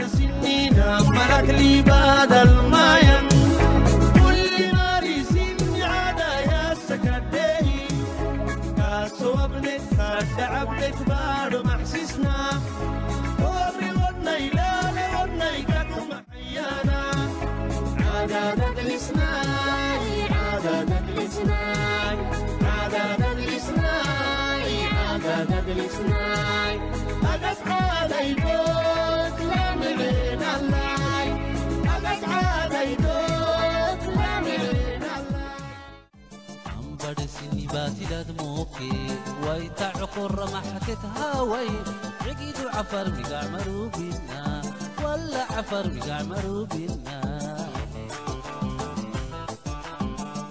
عاد سنينا ملك لي بدل ما ين كل ناري سني عاد يا سكدي كاسو ابنك سد عبدك بار محسسنا. وري ورني لا ورني كانوا محيانا عاد نجلسنا عاد نجلسنا علي سني باتي موكي وي تعقر رمحتها وي عقيد عفر بقع مروبنا ولا عفر بقع مروبنا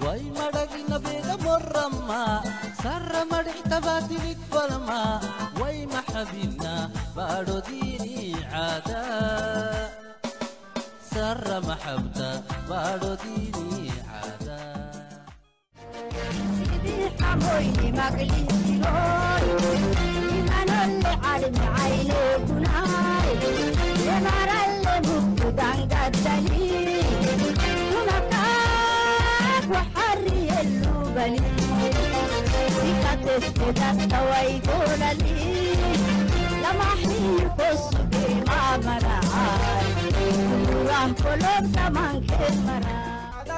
وي مدقنا بيد مرما سر مدق تباتي لك ما وي ما حبينا بارو ديني عادا. سر محبتا بارو ديني sarra madhicta baatilig falma way maxabina baadhodini caada sarra maxabta baadhodini caada sidii xamoyni maqlisigoy imanolle calmicayneegunaay yemaralle mukkudangaddali dumakaak waxariyellubali sikateskedattawaygoolali lamaxniikosuge maamaraay urah kolom tamankeed maraa عاد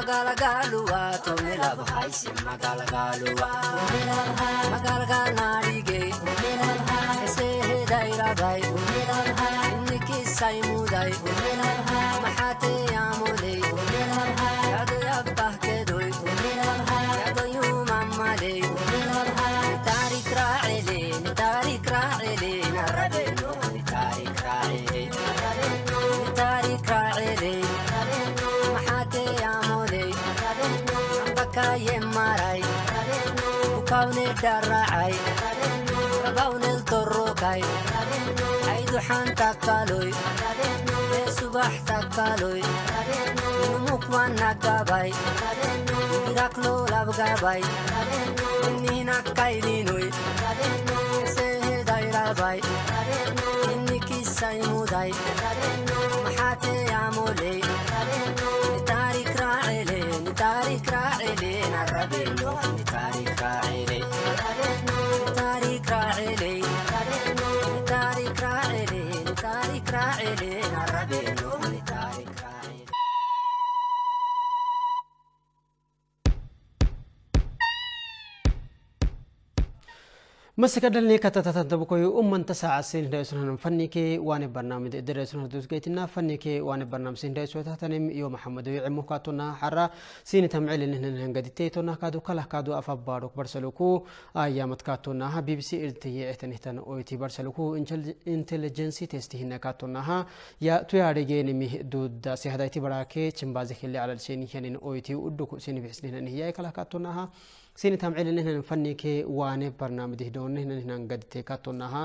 magaalagaaluwaa Yemaray, bucau neta ray, rabau n el torroay, ay duhanta caluy, ay subahta caluy, nu mukwan n cabay, nu raklo la cabay, ni. Inihinakkaylinoi sehedayrabay innikisaymuday maxaatee yaamoley nitaarik raacele nitaarik raacele narabeno nitaarik raacele nitaarik مسكدلني كتتتن تبكوي أمم تسعة سين دايسون فني كي وأنا برنامج درسون هدوس جيتنا فني كي برنامج سين دايسون تهتنم. يو محمد ويعمو كاتونا حرا. سين تمعيل إن هن هنجد تيتونا. كادو كله كادو أفبارك برسلوكو. أيامت كاتونا ها بي بي سي إرتي إحتنهتن أويتي برسلوكو. إنتليجنسي تستي هنا كاتونا. ها يا توياري جيني مي دود سي هدايتي براكي. چمبازي خلي على الشيني هنين أويتي. ودوكو سيني بحسنين هي كلا كاتونا. ها سيني تمعيل إن هن فني كي وأنا برنامج هدون هن هن قد تكاتونا ها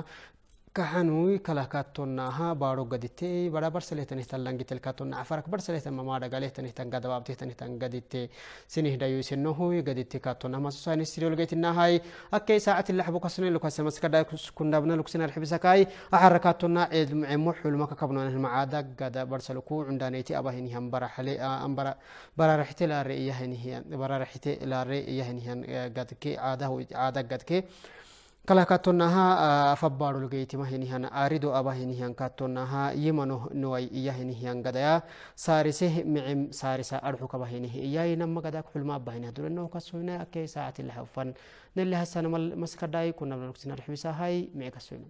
kahanui kala kattonnaha baaro gaditte bara barsalehtanihtan langitel kattonna afarak barsalehtan mamada galehtanihtan gadababtehtanihtan gaditte sinihdayu isenohui gaditte kattonna masusani siriolgetinahai akkei saacati laxbu kasne lukasemaskada kundabna luksina lxibisakai axara kattonna cemu xulmaka kabnoanah macaada gada barsaluku cundaneyti abahinihan bararaxite laare iyahinihiyan bararaxite laare iyahinihiyan gadke caada gadke kala kattonnaha fabbaɗol geytima heni han arido aba heni han kattonnaha yimano noway iya heni gadaya saarise micim saarisa adxu kaba heni iyayi nama ake saacati lahaffan nelle hasana mal maskadai kasuyna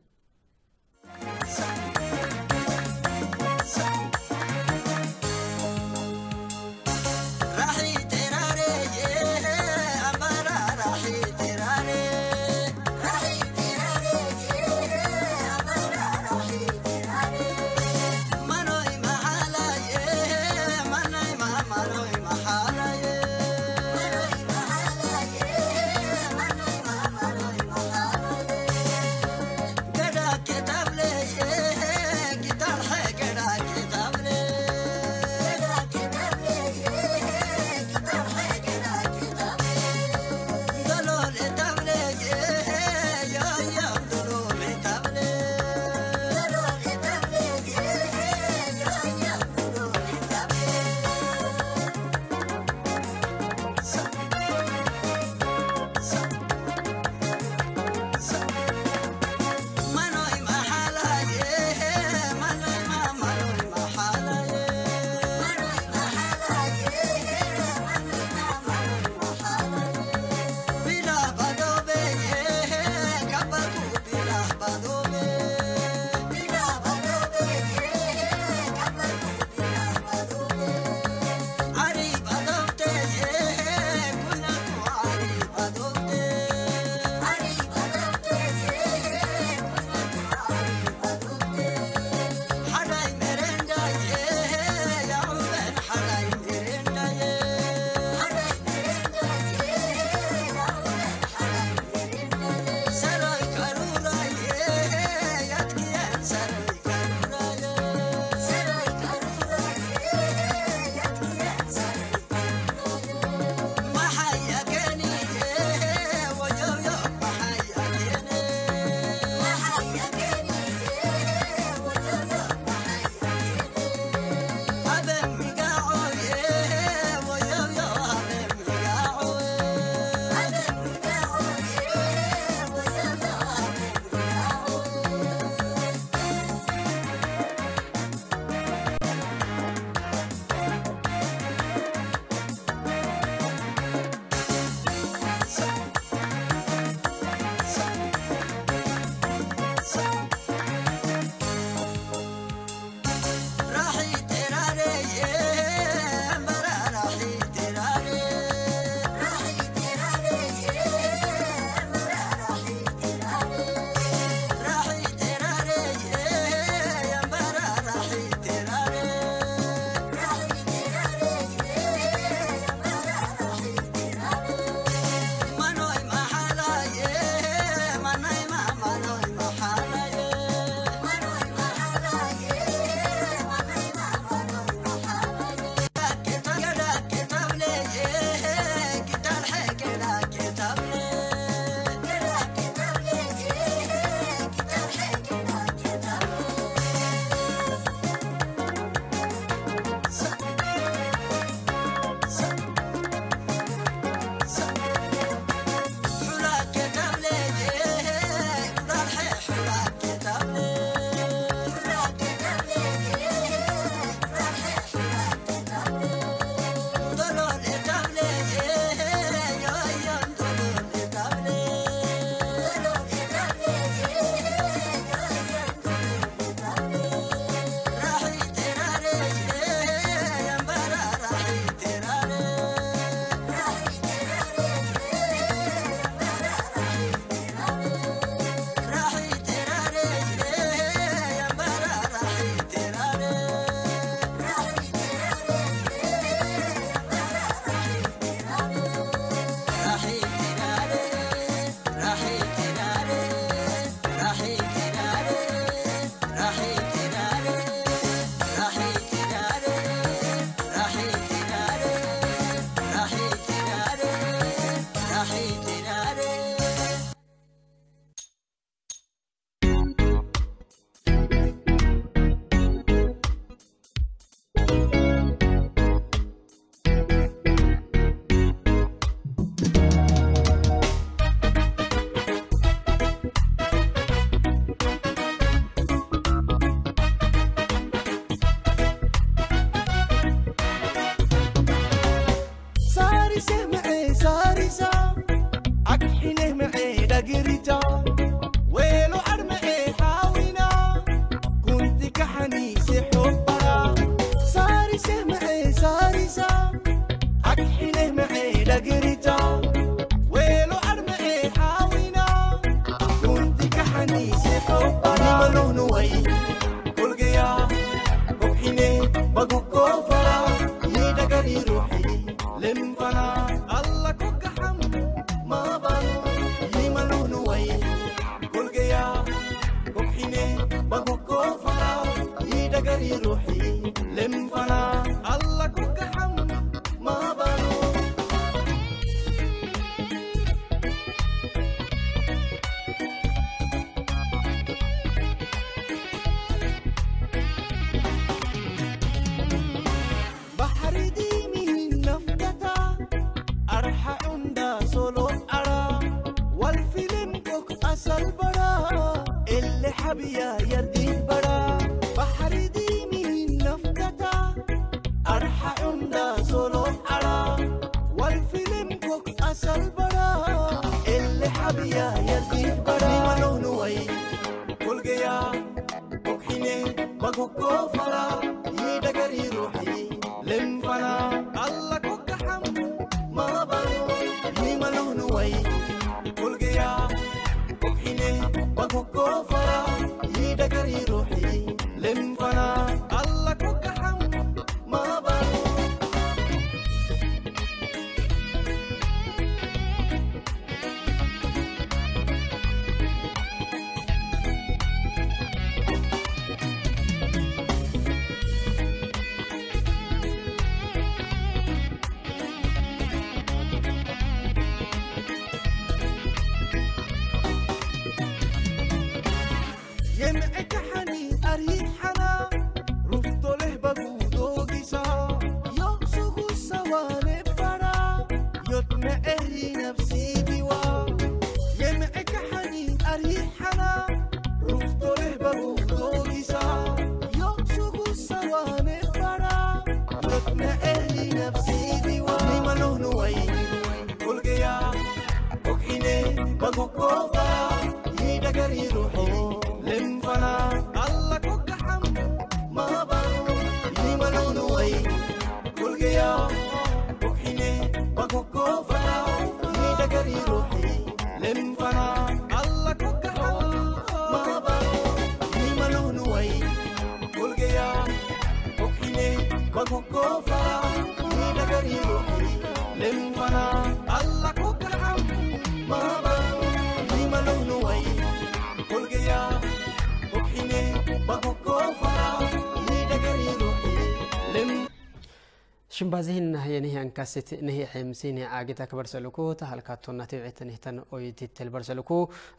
بازهن يعني nihankasit nihi ximsini aagita kabarsaluku tahalkaatonnati citanihtan oyitittel barsaluku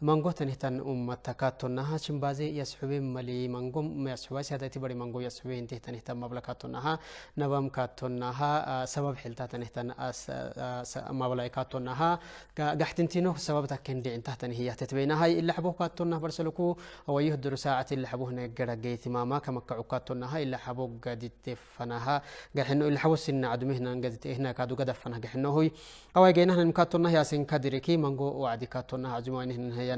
mangotanihtan ummatakatonnaha chimbaze yasxube mali mangom yasxuba sihatati bari mango yasxube intihtanihtan mablakatonnaha nabam katonnaha sabab xiltatanihtan mablay katonnaha gaxtintino sabab takkendi intahtanihiyahtet beynahay ilaxbo katonnah barsaluku awayih duru saacati ilaxbo nagarageytimama kamakacu katonnaha ilaxbo gaditefanaha gaxino ilaxbo sinna cadumihnan gadite تهنا كادو قدفن حق حنوهي أو يجينا هن مكاتونا هي سين كدريكي منغو وعدي كاتونا عجمو إن هن هي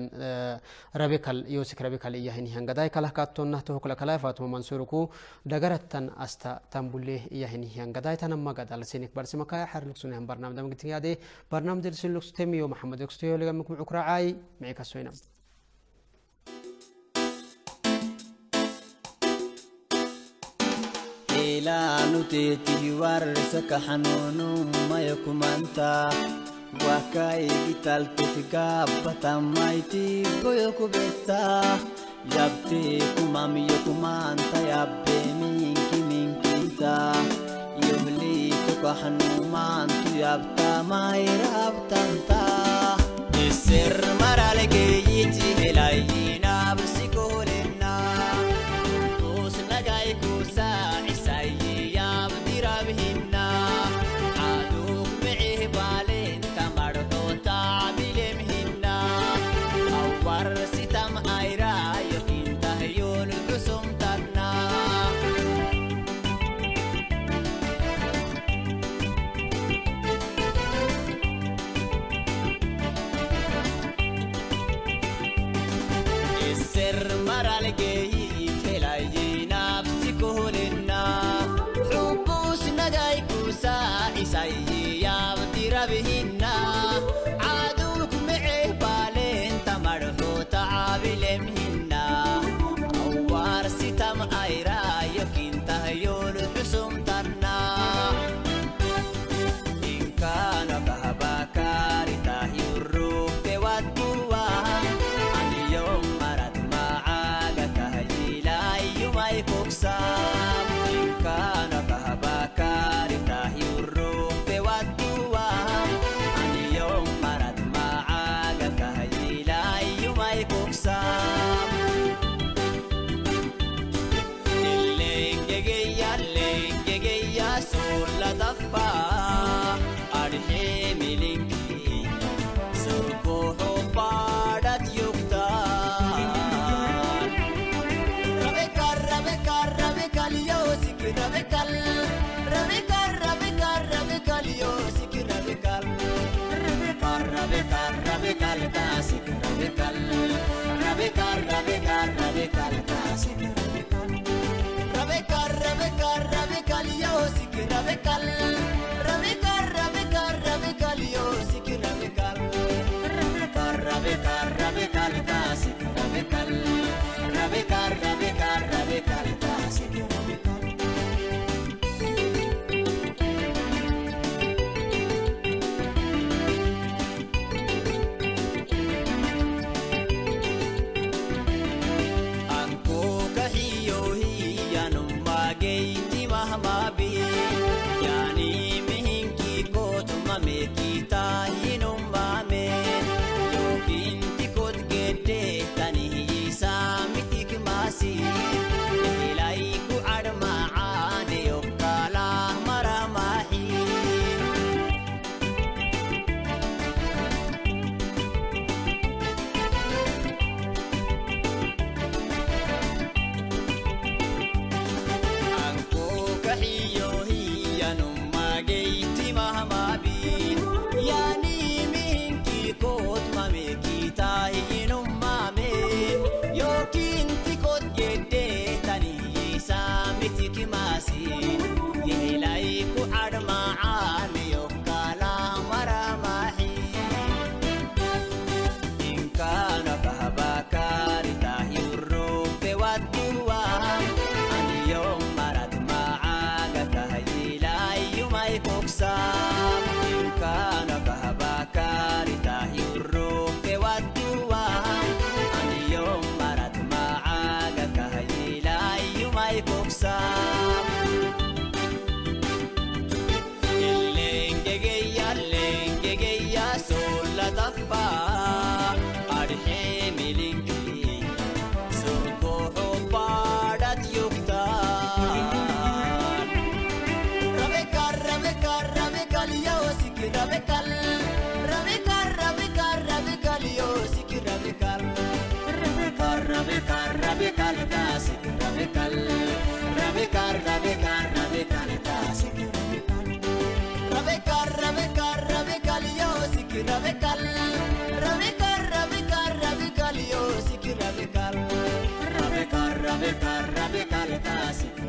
ربك يوسك ربك اللي يهن هن قداي كله كاتونا تهوك لكلا فاتو منصوركو دقرتن أستا تنبوليه يهن هن قداي تنما قد على سينك برسي مكايا حرلك سنهم برنامج دمك تنيادي برنامج دلسلوك ستميو محمد يكستيو لغمكم عكرا عاي معك سوينام ilaanuteti wararsaka xanuunumaya kumanta wakaigitalkiti gabatamaiti goyo kubeta yabte kumamiyo kumanta yabbeminki minkinta. Yobliituka xanuumaantu yabtamairaabtanta isir maralgeyiti helayi para alegría. Rebeca, Rebeca, Rebeca, Rebeca, Rebeca, Rebeca, Rebeca, que radical, radical, radical, radical, yo sí que radical, radical, radical, radical, sí que.